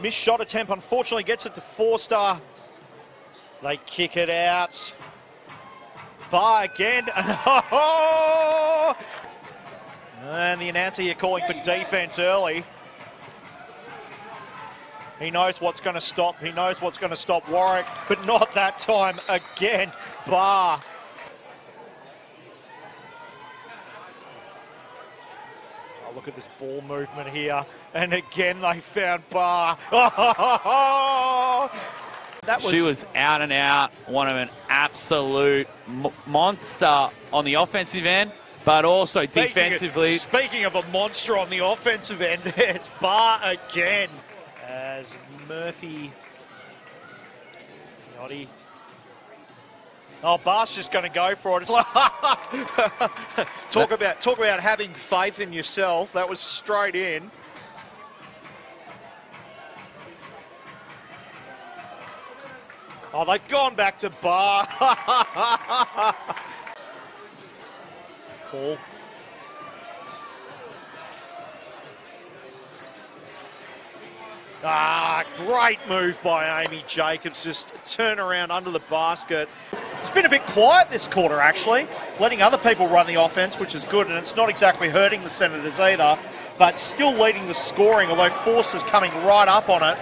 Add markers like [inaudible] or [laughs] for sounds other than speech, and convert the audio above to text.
Missed shot attempt, unfortunately, gets it to Forster. They kick it out. Barr again. [laughs] and the announcer here calling for defence early. He knows what's going to stop. He knows what's going to stop Warwick, but not that time again. Barr. Look at this ball movement here. And again, they found Barr. [laughs] that was... She was out and out, one of an absolute monster on the offensive end, but also speaking defensively. Of, speaking of a monster on the offensive end, [laughs] it's Barr again as Murphy. Yachty. Oh, Barr's just going to go for it. It's like [laughs] talk about talk about having faith in yourself. That was straight in. Oh, they've gone back to Barr. [laughs] Paul Ah, great move by Amy Jacobs. Just turn around under the basket. It's been a bit quiet this quarter, actually. Letting other people run the offense, which is good, and it's not exactly hurting the Senators either, but still leading the scoring, although Force is coming right up on it.